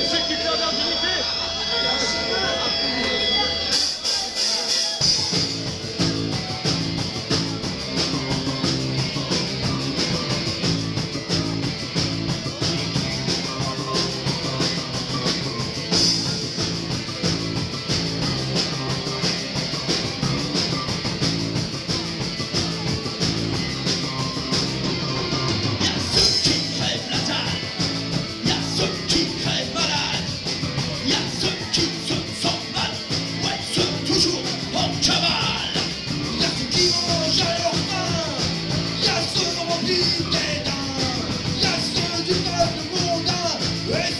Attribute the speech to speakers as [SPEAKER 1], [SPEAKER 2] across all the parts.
[SPEAKER 1] 160
[SPEAKER 2] Hey!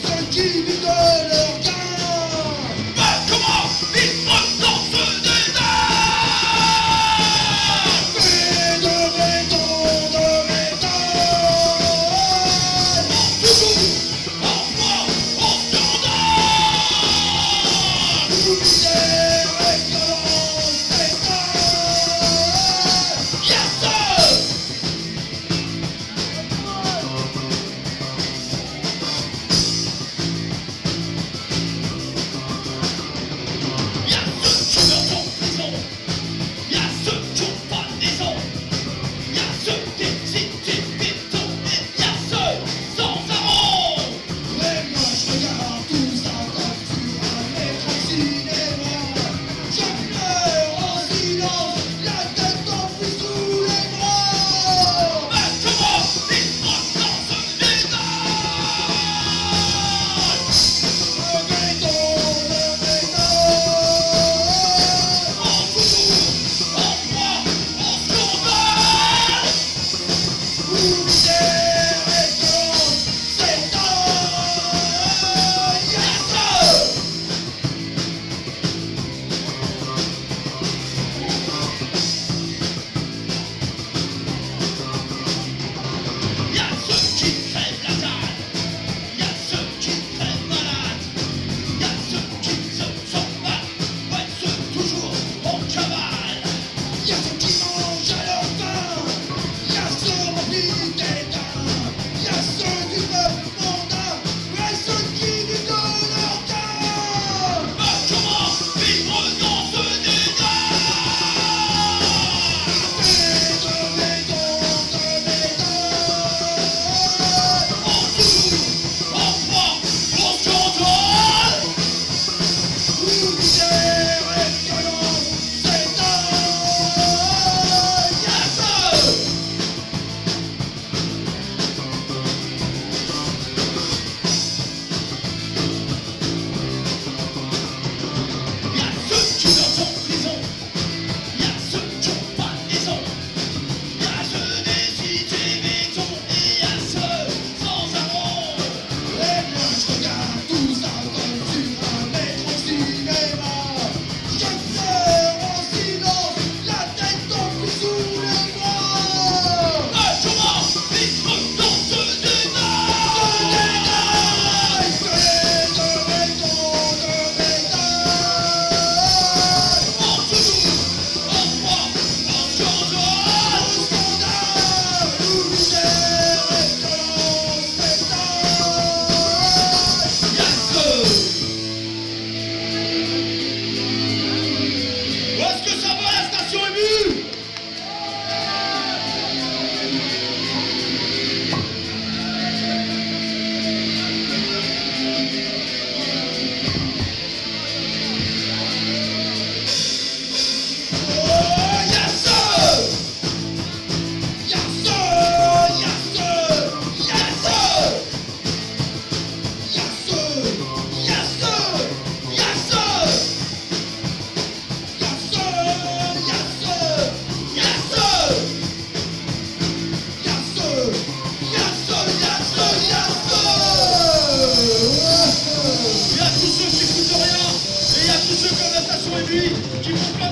[SPEAKER 1] Just